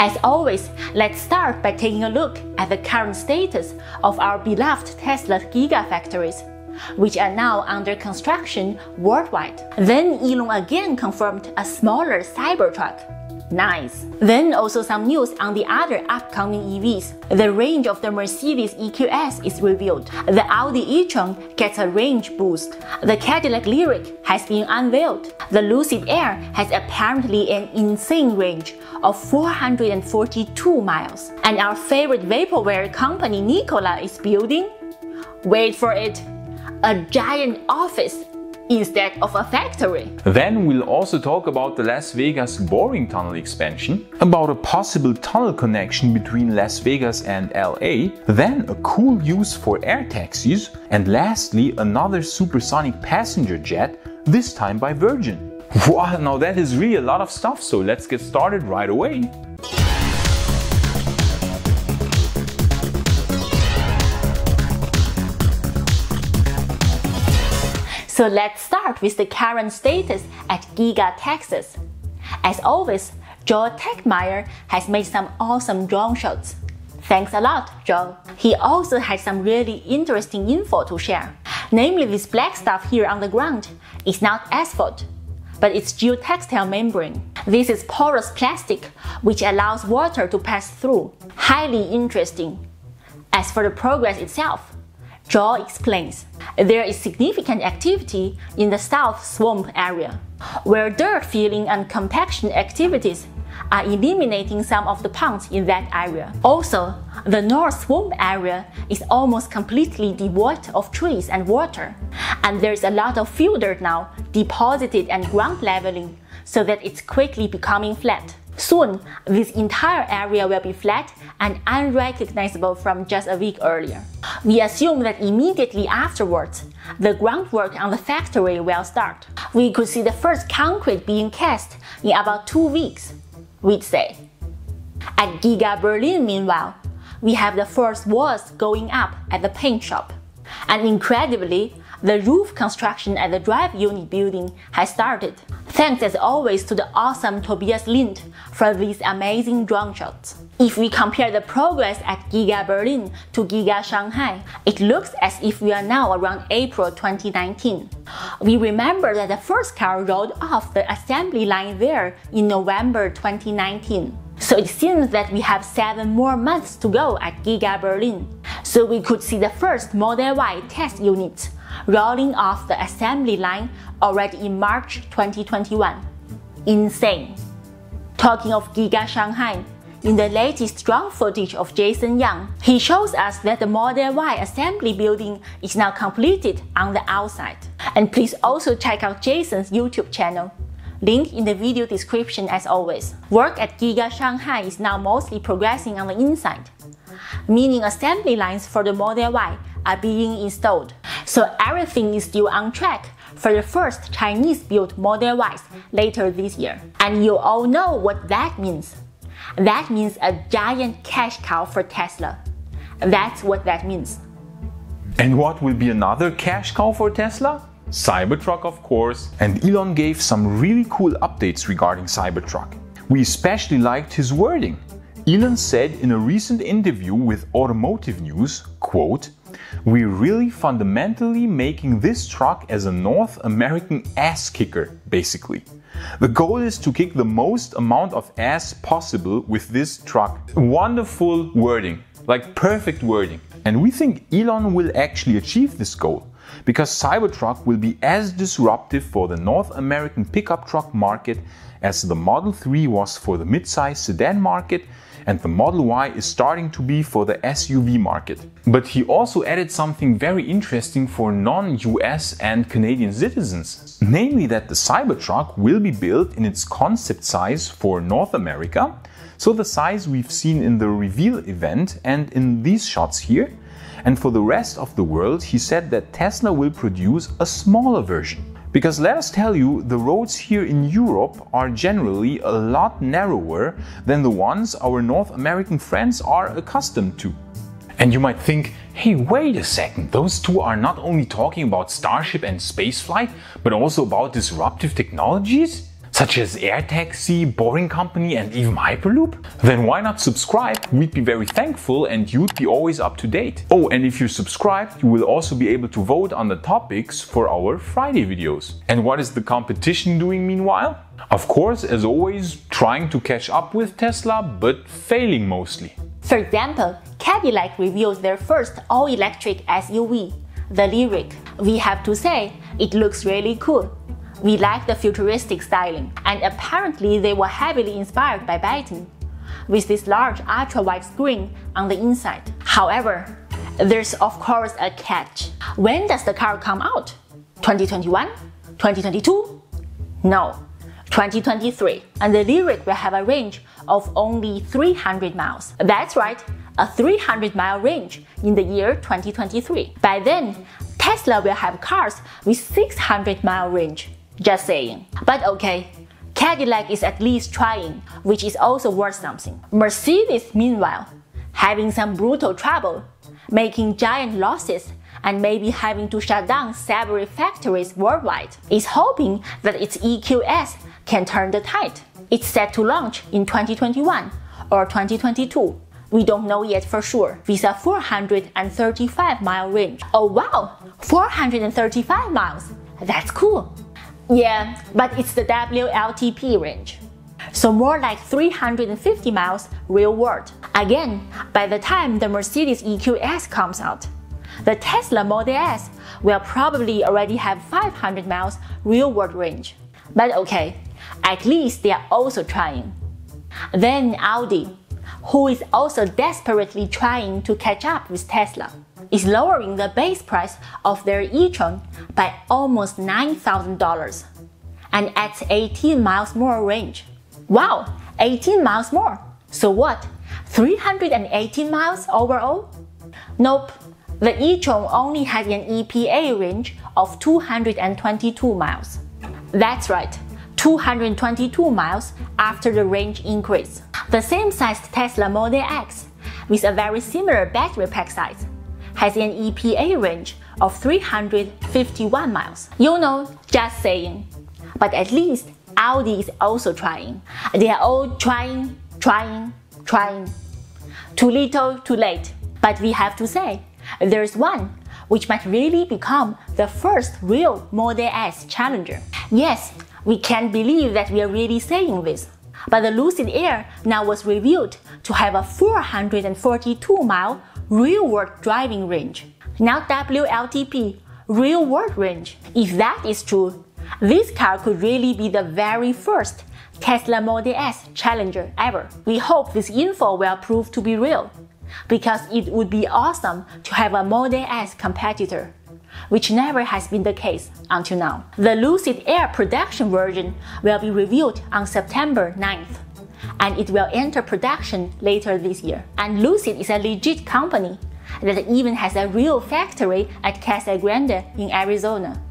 As always, let's start by taking a look at the current status of our beloved Tesla Gigafactories, which are now under construction worldwide. Then Elon again confirmed a smaller Cybertruck Nice. Then also some news on the other upcoming EVs. The range of the Mercedes EQS is revealed. The Audi e-tron gets a range boost. The Cadillac Lyriq has been unveiled. The Lucid Air has apparently an insane range of 442 miles. And our favorite vaporware company Nikola is building, wait for it, a giant office instead of a factory. Then we'll also talk about the Las Vegas boring tunnel expansion, about a possible tunnel connection between Las Vegas and LA, then a cool use for air taxis, and lastly another supersonic passenger jet, this time by Virgin. Wow, now that is really a lot of stuff, so let's get started right away. So let's start with the current status at Giga Texas. As always, Joel Tegtmeyer has made some awesome drone shots. Thanks a lot, Joel. He also has some really interesting info to share. Namely, this black stuff here on the ground is not asphalt, but it's geotextile membrane. This is porous plastic, which allows water to pass through. Highly interesting. As for the progress itself, Joel explains, there is significant activity in the South Swamp area, where dirt filling and compaction activities are eliminating some of the ponds in that area. Also, the North Swamp area is almost completely devoid of trees and water, and there's a lot of fill dirt now deposited and ground leveling so that it's quickly becoming flat. Soon, this entire area will be flat and unrecognizable from just a week earlier. We assume that immediately afterwards, the groundwork on the factory will start. We could see the first concrete being cast in about two weeks, we'd say. At Giga Berlin, meanwhile, we have the first walls going up at the paint shop. And incredibly, the roof construction at the drive unit building has started. Thanks as always to the awesome Tobias Lindh for these amazing drone shots. If we compare the progress at Giga Berlin to Giga Shanghai, it looks as if we are now around April 2019. We remember that the first car rolled off the assembly line there in November 2019. So it seems that we have 7 more months to go at Giga Berlin. So we could see the first Model Y test units rolling off the assembly line already in March 2021. Insane. Talking of Giga Shanghai, in the latest drone footage of Jason Yang, he shows us that the Model Y assembly building is now completed on the outside. And please also check out Jason's YouTube channel. Link in the video description as always. Work at Giga Shanghai is now mostly progressing on the inside, meaning assembly lines for the Model Y are being installed. So everything is still on track for the first Chinese built Model Ys later this year. And you all know what that means. That means a giant cash cow for Tesla. That's what that means. And what will be another cash cow for Tesla? Cybertruck, of course. And Elon gave some really cool updates regarding Cybertruck. We especially liked his wording. Elon said in a recent interview with Automotive News, quote, we're really fundamentally making this truck as a North American ass kicker, basically. The goal is to kick the most amount of ass possible with this truck. Wonderful wording, like perfect wording. And we think Elon will actually achieve this goal because Cybertruck will be as disruptive for the North American pickup truck market as the Model 3 was for the midsize sedan market and the Model Y is starting to be for the SUV market. But he also added something very interesting for non-US and Canadian citizens, namely that the Cybertruck will be built in its concept size for North America, so the size we've seen in the reveal event and in these shots here, and for the rest of the world, he said that Tesla will produce a smaller version. Because let us tell you, the roads here in Europe are generally a lot narrower than the ones our North American friends are accustomed to. And you might think, hey, wait a second, those two are not only talking about Starship and spaceflight, but also about disruptive technologies? Such as Air Taxi, Boring Company, and even Hyperloop? Then why not subscribe? We'd be very thankful and you'd be always up to date. Oh, and if you subscribe, you will also be able to vote on the topics for our Friday videos. And what is the competition doing meanwhile? Of course, as always, trying to catch up with Tesla, but failing mostly. For example, Cadillac reveals their first all-electric SUV, the Lyriq. We have to say, it looks really cool. We like the futuristic styling, and apparently they were heavily inspired by Byton, with this large ultra-wide screen on the inside. However, there's of course a catch. When does the car come out? 2021? 2022? No, 2023. And the Lyriq will have a range of only 300 miles. That's right, a 300 mile range in the year 2023. By then, Tesla will have cars with 600 mile range. Just saying. But okay, Cadillac is at least trying, which is also worth something. Mercedes, meanwhile, having some brutal trouble, making giant losses and maybe having to shut down several factories worldwide, is hoping that its EQS can turn the tide. It's set to launch in 2021 or 2022. We don't know yet for sure, with a 435 mile range. Oh wow, 435 miles! That's cool! Yeah, but it's the WLTP range. So more like 350 miles real world. Again, by the time the Mercedes EQS comes out, the Tesla Model S will probably already have 500 miles real world range. But okay, at least they are also trying. Then Audi, who is also desperately trying to catch up with Tesla, is lowering the base price of their e-tron by almost $9,000 and adds 18 miles more range. Wow, 18 miles more. So what? 318 miles overall? Nope. The e-tron only has an EPA range of 222 miles. That's right. 222 miles after the range increase. The same sized Tesla Model X, with a very similar battery pack size, has an EPA range of 351 miles. You know, just saying. But at least Audi is also trying. They are all trying, trying, trying. Too little, too late. But we have to say, there's one which might really become the first real Model S challenger. Yes, we can't believe that we are really saying this. But the Lucid Air now was revealed to have a 442 mile real world driving range. Not WLTP, real world range. If that is true, this car could really be the very first Tesla Model S challenger ever. We hope this info will prove to be real, because it would be awesome to have a Model S competitor which never has been the case until now. The Lucid Air production version will be revealed on September 9th, and it will enter production later this year. And Lucid is a legit company that even has a real factory at Casa Grande in Arizona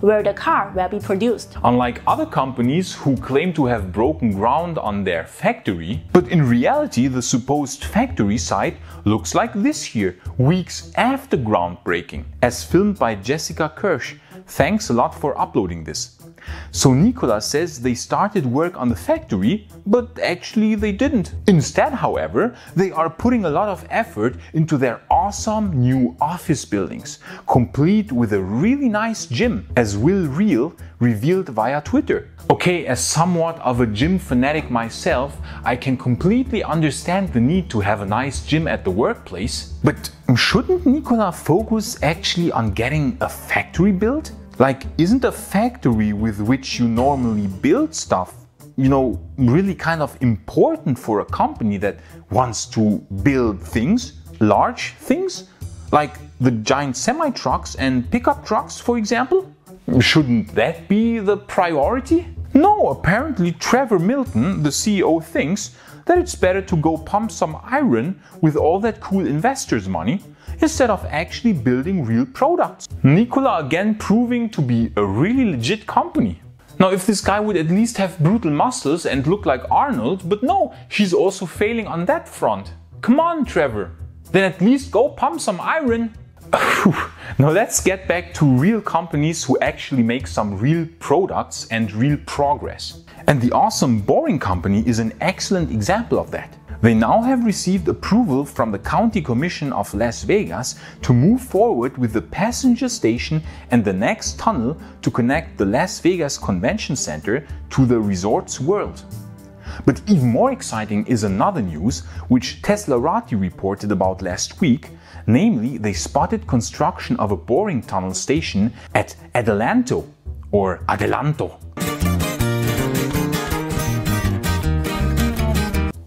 where the car will be produced. Unlike other companies who claim to have broken ground on their factory, but in reality the supposed factory site looks like this here, weeks after groundbreaking, as filmed by Jessica Kirsch. Thanks a lot for uploading this. So Nikola says they started work on the factory, but actually they didn't. Instead, however, they are putting a lot of effort into their awesome new office buildings, complete with a really nice gym, as Will Real revealed via Twitter. Okay, as somewhat of a gym fanatic myself, I can completely understand the need to have a nice gym at the workplace, but shouldn't Nikola focus actually on getting a factory built? Like, isn't a factory with which you normally build stuff, you know, really kind of important for a company that wants to build things, large things, like the giant semi trucks and pickup trucks, for example? Shouldn't that be the priority? No, apparently Trevor Milton, the CEO, thinks that it's better to go pump some iron with all that cool investors' money instead of actually building real products. Nikola again proving to be a really legit company. Now, if this guy would at least have brutal muscles and look like Arnold, but no, he's also failing on that front. Come on, Trevor. Then at least go pump some iron. Now let's get back to real companies who actually make some real products and real progress. And the awesome Boring Company is an excellent example of that. They now have received approval from the County Commission of Las Vegas to move forward with the passenger station and the next tunnel to connect the Las Vegas Convention Center to the Resorts World. But even more exciting is another news which Teslarati reported about last week, namely they spotted construction of a boring tunnel station at Adelanto or Adelanto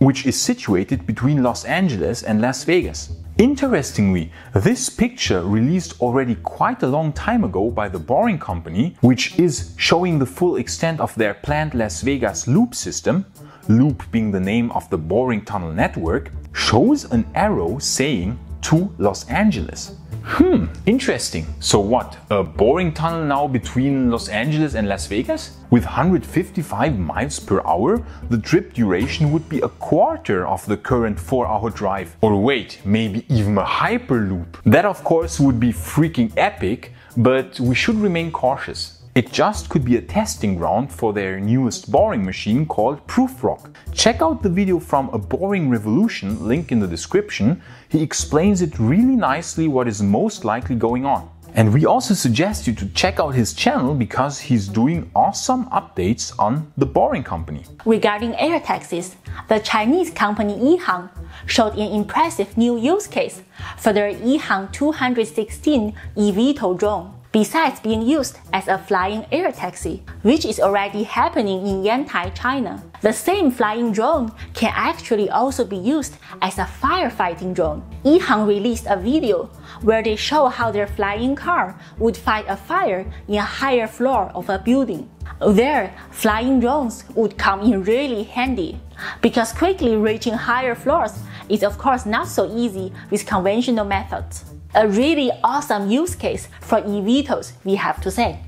which is situated between Los Angeles and Las Vegas. Interestingly, this picture released already quite a long time ago by the Boring Company, which is showing the full extent of their planned Las Vegas loop system, loop being the name of the Boring Tunnel network, shows an arrow saying to Los Angeles. Hmm, interesting. So what, a boring tunnel now between Los Angeles and Las Vegas? With 155 miles per hour, the trip duration would be a quarter of the current 4 hour drive. Or wait, maybe even a hyperloop. That of course would be freaking epic, but we should remain cautious. It just could be a testing ground for their newest boring machine called Prufrock. Check out the video from A Boring Revolution, link in the description. He explains it really nicely what is most likely going on. And we also suggest you to check out his channel because he's doing awesome updates on the Boring Company. Regarding air taxis, the Chinese company EHang showed an impressive new use case for their EHang 216 eVTOL drone besides being used as a flying air taxi, which is already happening in Yantai, China. The same flying drone can actually also be used as a firefighting drone. EHang released a video where they show how their flying car would fight a fire in a higher floor of a building. There, flying drones would come in really handy because quickly reaching higher floors is of course not so easy with conventional methods a really awesome use case for eVTOLs, we have to say.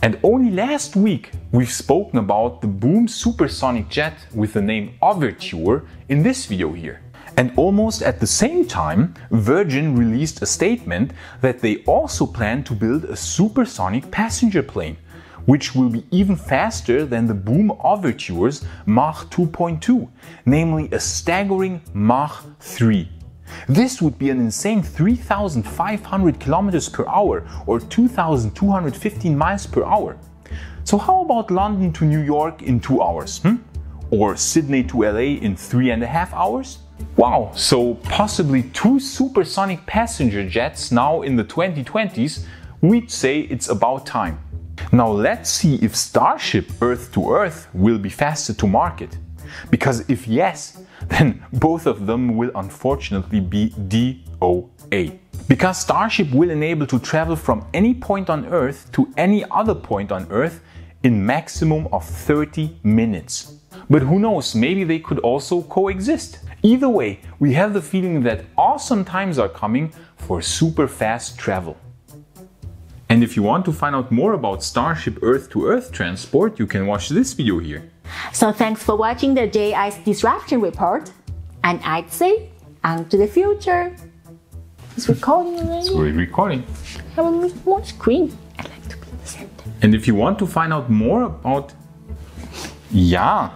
And only last week we've spoken about the Boom supersonic jet with the name Overture in this video here. And almost at the same time, Virgin released a statement that they also plan to build a supersonic passenger plane, which will be even faster than the Boom Overture's Mach 2.2, namely a staggering Mach 3. This would be an insane 3,500 kilometers per hour or 2,215 miles per hour. So how about London to New York in two hours? Hmm? Or Sydney to LA in three and a half hours? Wow, so possibly two supersonic passenger jets now in the 2020s, we'd say it's about time. Now let's see if Starship Earth to Earth will be faster to market. Because if yes, then both of them will unfortunately be DOA. Because Starship will enable to travel from any point on Earth to any other point on Earth in maximum of 30 minutes. But who knows, maybe they could also coexist. Either way, we have the feeling that awesome times are coming for super fast travel. And if you want to find out more about Starship Earth to Earth transport, you can watch this video here. So thanks for watching the JS disruption report. And I'd say, on to the future. It's recording already. It's recording. I will more screen. I like to be in the center. And if you want to find out more about... Yeah,